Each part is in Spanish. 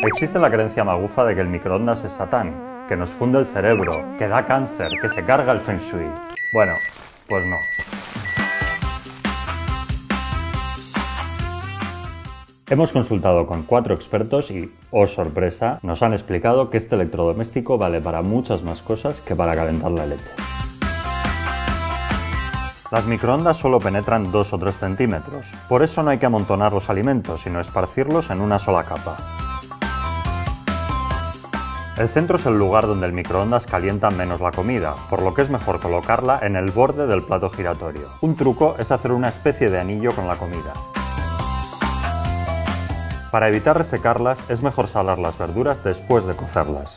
Existe la creencia magufa de que el microondas es Satán, que nos funde el cerebro, que da cáncer, que se carga el feng shui. Bueno, pues no. Hemos consultado con cuatro expertos y, oh sorpresa, nos han explicado que este electrodoméstico vale para muchas más cosas que para calentar la leche. Las microondas solo penetran 2 o 3 centímetros, por eso no hay que amontonar los alimentos, sino esparcirlos en una sola capa. El centro es el lugar donde el microondas calienta menos la comida, por lo que es mejor colocarla en el borde del plato giratorio. Un truco es hacer una especie de anillo con la comida. Para evitar resecarlas es mejor salar las verduras después de cocerlas.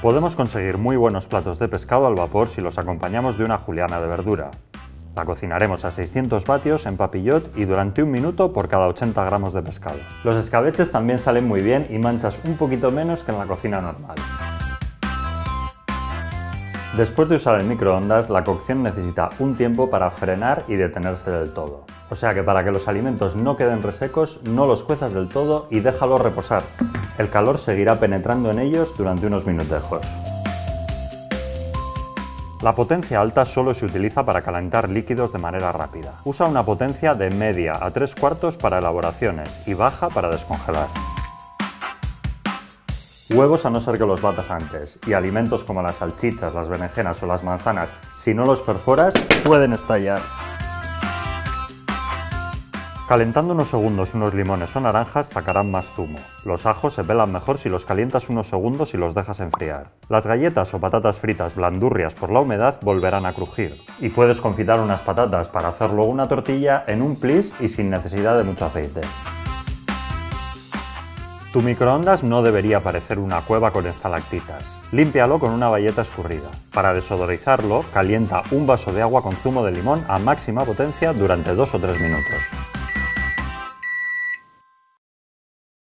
Podemos conseguir muy buenos platos de pescado al vapor si los acompañamos de una juliana de verdura. La cocinaremos a 600 vatios en papillot y durante un minuto por cada 80 gramos de pescado. Los escabeches también salen muy bien y manchas un poquito menos que en la cocina normal. Después de usar el microondas, la cocción necesita un tiempo para frenar y detenerse del todo. O sea que para que los alimentos no queden resecos, no los cuezas del todo y déjalos reposar. El calor seguirá penetrando en ellos durante unos minutejos. La potencia alta solo se utiliza para calentar líquidos de manera rápida. Usa una potencia de media a 3 cuartos para elaboraciones y baja para descongelar. Huevos a no ser que los batas antes, y alimentos como las salchichas, las berenjenas o las manzanas, si no los perforas, pueden estallar. Calentando unos segundos unos limones o naranjas sacarán más zumo. Los ajos se pelan mejor si los calientas unos segundos y los dejas enfriar. Las galletas o patatas fritas blandurrias por la humedad volverán a crujir. Y puedes confitar unas patatas para hacer luego una tortilla en un plis y sin necesidad de mucho aceite. Tu microondas no debería parecer una cueva con estalactitas. Límpialo con una bayeta escurrida. Para desodorizarlo, calienta un vaso de agua con zumo de limón a máxima potencia durante 2 o 3 minutos.